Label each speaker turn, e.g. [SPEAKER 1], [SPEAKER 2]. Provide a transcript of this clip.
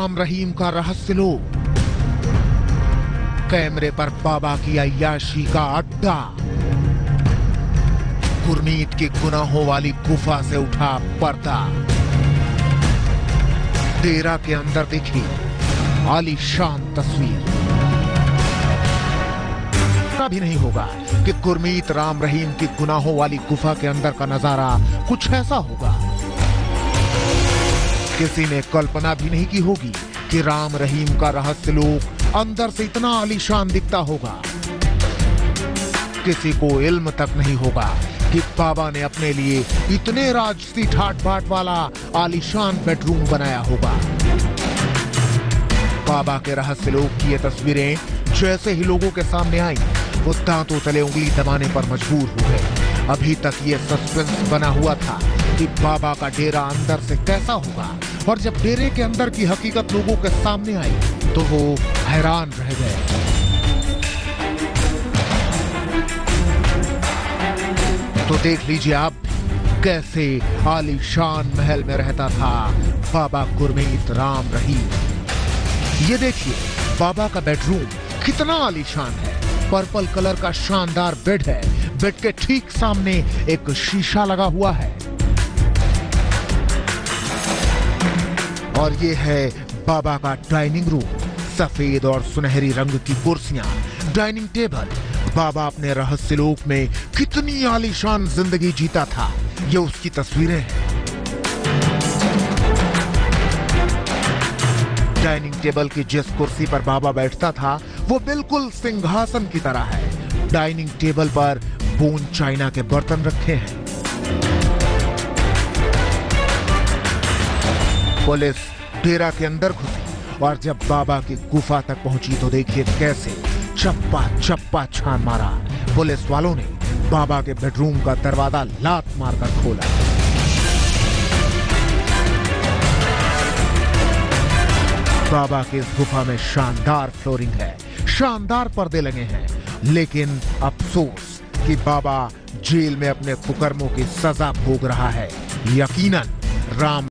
[SPEAKER 1] राम रहीम का रहस्य लो। कैमरे पर बाबा की अयाशी का अड्डा। गुरमीत के गुनाहों वाली गुफा से उठा पर्दा। डेरा के अंदर दिखी आलीशान तस्वीर। भी नहीं होगा कि गुरमीत राम रहीम की गुनाहों वाली गुफा के अंदर का नज़ारा कुछ ऐसा होगा। किसी ने कल्पना भी नहीं की होगी कि राम रहीम का रहस्य लोक अंदर से इतना आलीशान दिखता होगा। किसी को इल्म तक नहीं होगा कि बाबा ने अपने लिए इतने राजसी ठाट बाट वाला आलीशान बेडरूम बनाया होगा। बाबा के रहस्य लोक की ये तस्वीरें जैसे ही लोगों के सामने आई, वो दांतों तले उंगली दबाने पर मजबूर हो गए। अभी तक ये सस्पेंस बना हुआ था कि बाबा का डेरा अंदर से कैसा होगा? और जब डेरे के अंदर की हकीकत लोगों के सामने आई तो वो हैरान रह गए। तो देख लीजिए आप, कैसे आलीशान महल में रहता था बाबा गुरमीत राम रहीम ये देखिए, बाबा का बेडरूम कितना आलीशान है। पर्पल कलर का शानदार बेड है। बेड के ठीक सामने एक शीशा लगा हुआ है। और ये है बाबा का डाइनिंग रूम, सफ़ेद और सुनहरी रंग की कुर्सियाँ, डाइनिंग टेबल। बाबा अपने रहस्य लोक में कितनी आलीशान ज़िंदगी जीता था, ये उसकी तस्वीरें हैं। डाइनिंग टेबल की जिस कुर्सी पर बाबा बैठता था, वो बिल्कुल सिंहासन की तरह है। डाइनिंग टेबल पर बोन चाइना के बर्तन रखे हैं। पुलिस डेरा के अंदर घुसी और जब बाबा की गुफा तक पहुँची तो देखिए कैसे चप्पा चप्पा छान मारा। पुलिस वालों ने बाबा के बेडरूम का दरवाज़ा लात मारकर खोला। बाबा की इस गुफा में शानदार फ्लोरिंग है, शानदार पर्दे लगे हैं, लेकिन अफसोस कि बाबा जेल में अपने कुकर्मों की सजा भोग रहा है। यकीनन राम